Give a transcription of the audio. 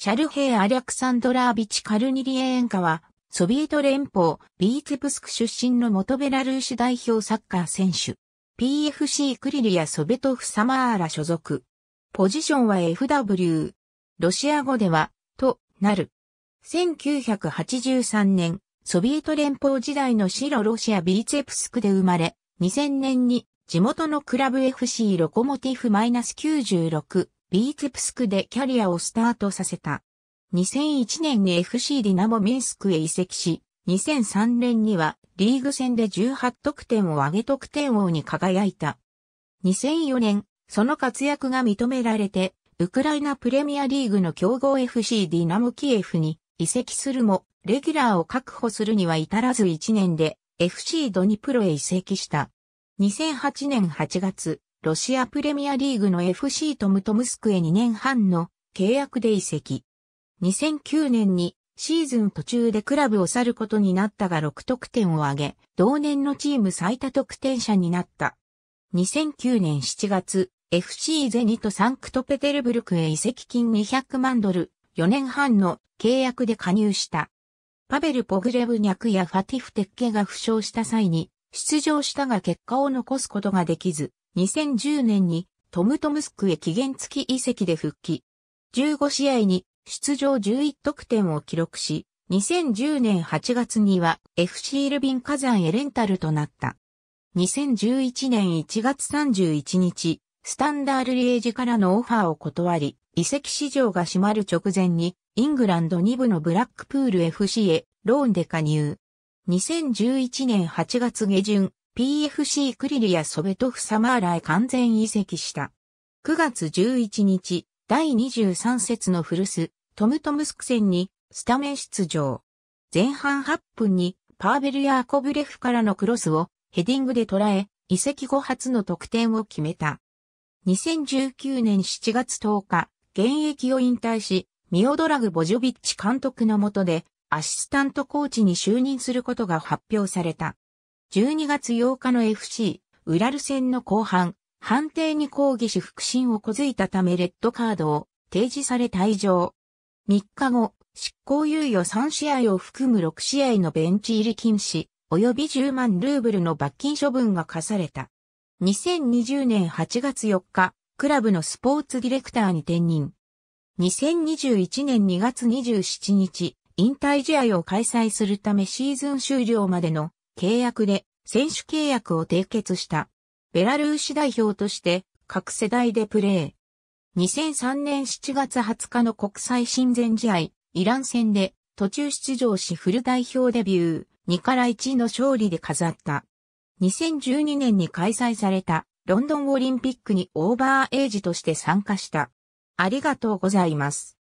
シャルヘイ・アレクサンドラービチ・カルニリエンカは、ソビエト連邦ビーツプスク出身の元ベラルーシ代表サッカー選手。PFC クリリア・ソベトフ・サマーラ所属。ポジションは FW。ロシア語では、となる。1983年、ソビエト連邦時代の白ロシアビーツェプスクで生まれ、2000年に地元のクラブ FC ロコモティフ -96 ビーツプスクでキャリアをスタートさせた。2001年に FC ディナモミンスクへ移籍し、2003年にはリーグ戦で18得点を挙げ得点王に輝いた。2004年、その活躍が認められて、ウクライナプレミアリーグの強豪 FC ディナモキエフに移籍するも、レギュラーを確保するには至らず1年で FC ドニプロへ移籍した。2008年8月、ロシアプレミアリーグの FC トムトムスクへ2年半の契約で移籍。2009年にシーズン途中でクラブを去ることになったが6得点を挙げ、同年のチーム最多得点者になった。2009年7月、FC ゼニトサンクトペテルブルクへ移籍金200万ドル、4年半の契約で加入した。パベル・ポグレブニャクやファティフ・テッケが負傷した際に出場したが結果を残すことができず、2010年にトムトムスクへ期限付き移籍で復帰。15試合に出場11得点を記録し、2010年8月には FC ルビン火山へレンタルとなった。2011年1月31日、スタンダールリエージからのオファーを断り、移籍市場が閉まる直前に、イングランド2部のブラックプール FC へローンで加入。2011年8月下旬、PFC クリリアソベトフサマーラへ完全移籍した。9月11日、第23節の古巣、トムトムスク戦にスタメン出場。前半8分にパーベルヤーコブレフからのクロスをヘディングで捉え、移籍後初の得点を決めた。2019年7月10日、現役を引退し、ミオドラグ・ボジョビッチ監督の下でアシスタントコーチに就任することが発表された。12月8日の FC、ウラル戦の後半、判定に抗議し腹心をこづいたためレッドカードを提示され退場。3日後、執行猶予3試合を含む6試合のベンチ入り禁止、及び10万ルーブルの罰金処分が課された。2020年8月4日、クラブのスポーツディレクターに転任。2021年2月27日、引退試合を開催するためシーズン終了までの契約で選手契約を締結した。ベラルーシ代表として各世代でプレー。2003年7月20日の国際親善試合、イラン戦で途中出場しフル代表デビュー、2から1の勝利で飾った。2012年に開催されたロンドンオリンピックにオーバーエイジとして参加した。ありがとうございます。